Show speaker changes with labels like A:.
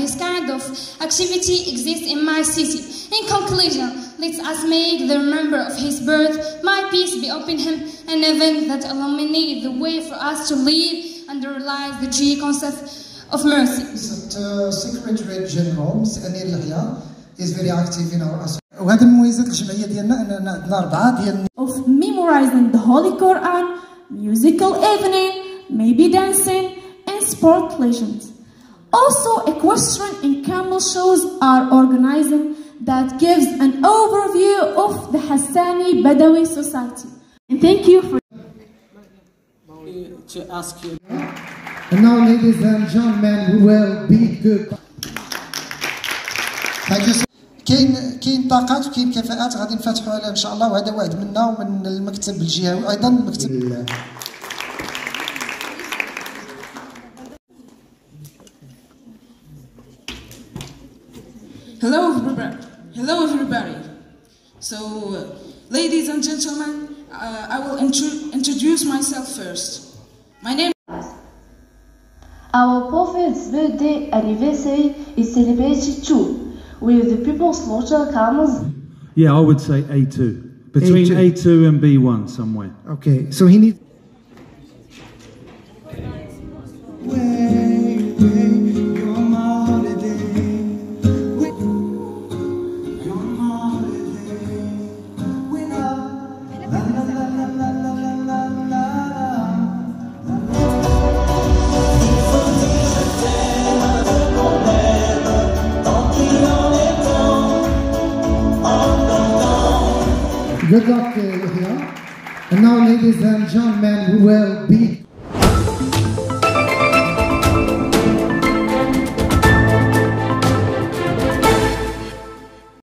A: this kind of activity exists in my city. In conclusion, let us make the remember of his birth. My peace be upon him, an event that illuminate the way for us to live and realize the true concept of mercy.
B: Uh, Secretary General Mr. أمير يحيى is very active in our association. وهذا من مميزات الجمعية ديالنا أننا عندنا أربعة ديال
C: of memorizing the Holy Quran, musical evening, maybe dancing, and sport legends. Also, equestrian and camel shows are organizing that gives an overview of the Hassani Badawi society. And thank you for
D: to ask you.
B: And now, ladies and gentlemen, we will be good. Thank you so كاين كاين طاقات وكاين كفاءات غادي نفتحوا عليها ان شاء الله وهذا وعد منا ومن المكتب الجهوي ايضا المكتب
E: Hello, everybody. Hello, everybody. So, uh, ladies and gentlemen, uh, I will intro introduce myself first. My name.
F: Our Prophet's birthday anniversary is celebrated too, with the people's slaughter camels.
G: Yeah, I would say A2. Between
B: A2.
G: A2, and B1 somewhere.
B: Okay, so he needs. Good luck, uh. And now, ladies and gentlemen, we will be